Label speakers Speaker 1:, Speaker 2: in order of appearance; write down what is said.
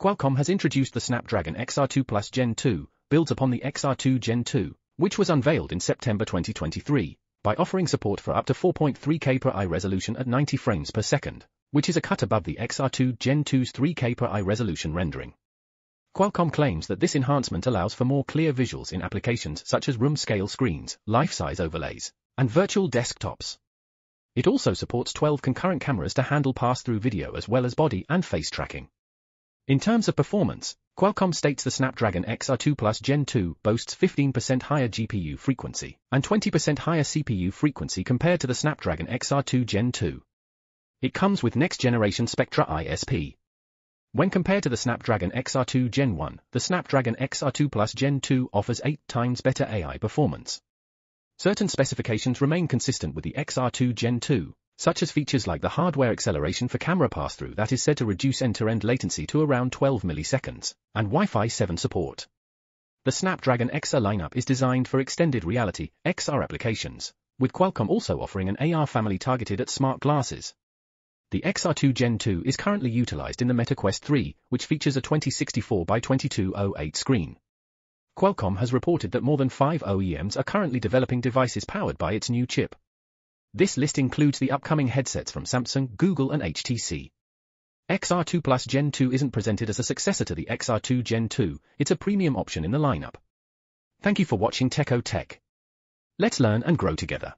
Speaker 1: Qualcomm has introduced the Snapdragon XR2 Plus Gen 2, builds upon the XR2 Gen 2, which was unveiled in September 2023, by offering support for up to 4.3K per eye resolution at 90 frames per second, which is a cut above the XR2 Gen 2's 3K per eye resolution rendering. Qualcomm claims that this enhancement allows for more clear visuals in applications such as room-scale screens, life-size overlays, and virtual desktops. It also supports 12 concurrent cameras to handle pass-through video as well as body and face tracking. In terms of performance, Qualcomm states the Snapdragon XR2 Plus Gen 2 boasts 15% higher GPU frequency and 20% higher CPU frequency compared to the Snapdragon XR2 Gen 2. It comes with next-generation Spectra ISP. When compared to the Snapdragon XR2 Gen 1, the Snapdragon XR2 Plus Gen 2 offers 8 times better AI performance. Certain specifications remain consistent with the XR2 Gen 2, such as features like the hardware acceleration for camera pass-through that is said to reduce end-to-end latency to around 12 milliseconds, and Wi-Fi 7 support. The Snapdragon XR lineup is designed for extended reality, XR applications, with Qualcomm also offering an AR family targeted at smart glasses. The XR2 Gen 2 is currently utilized in the Meta Quest 3, which features a 2064 by 2208 screen. Qualcomm has reported that more than five OEMs are currently developing devices powered by its new chip, this list includes the upcoming headsets from Samsung, Google and HTC. XR2 Plus Gen 2 isn't presented as a successor to the XR2 Gen 2, it's a premium option in the lineup. Thank you for watching Teqo Tech. Let's learn and grow together.